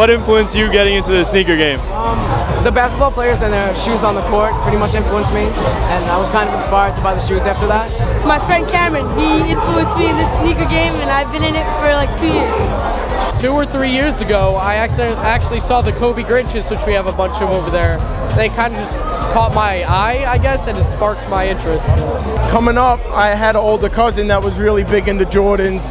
what influenced you getting into the sneaker game? Um, the basketball players and their shoes on the court pretty much influenced me, and I was kind of inspired to buy the shoes after that. My friend Cameron, he influenced me in this sneaker game, and I've been in it for like two years. Two or three years ago, I actually actually saw the Kobe Grinches, which we have a bunch of over there. They kind of just caught my eye, I guess, and it sparked my interest. coming up, I had an older cousin that was really big into Jordans,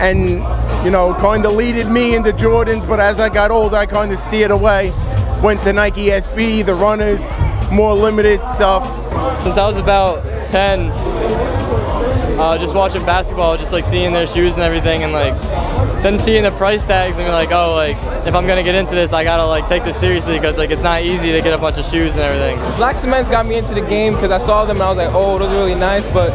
and you know, kind of leaded me into Jordans. But as I got older, I kind of steered away. Went to Nike SB, the runners, more limited stuff. Since I was about 10, uh, just watching basketball, just like seeing their shoes and everything, and like then seeing the price tags and be like, oh, like if I'm gonna get into this, I gotta like take this seriously because like it's not easy to get a bunch of shoes and everything. Black Cements got me into the game because I saw them and I was like, oh, those are really nice. But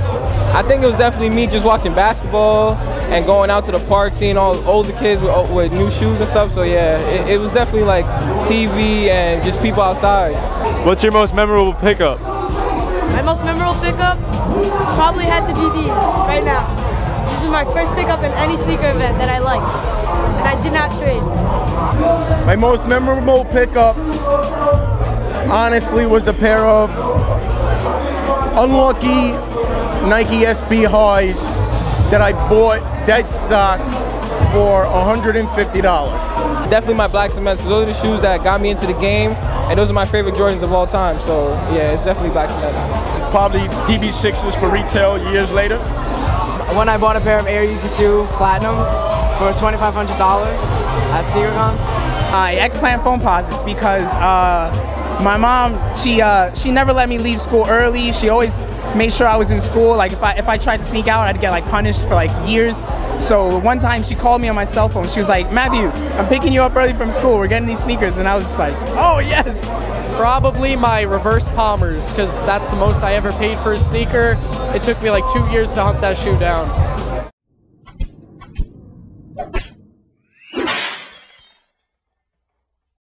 I think it was definitely me just watching basketball and going out to the park, seeing all older kids with, oh, with new shoes and stuff. So yeah, it, it was definitely like TV and just people outside. What's your most memorable pickup? My most memorable pickup probably had to be these right now. This was my first pickup in any sneaker event that I liked, and I did not trade. My most memorable pickup, honestly, was a pair of unlucky Nike SB highs that I bought dead stock for $150. Definitely my Black Cements because those are the shoes that got me into the game and those are my favorite Jordans of all time. So yeah, it's definitely Black Cements. Probably DB6s for retail years later. When I bought a pair of Air Yeezy 2 Platinums for $2,500 at SneakerCon, uh, eggplant Foamposites because uh, my mom she uh, she never let me leave school early. She always made sure I was in school. Like if I if I tried to sneak out, I'd get like punished for like years. So one time she called me on my cell phone. She was like, Matthew, I'm picking you up early from school. We're getting these sneakers, and I was just like, oh yes. Probably my reverse Palmers because that's the most I ever paid for a sneaker. It took me like two years to hunt that shoe down.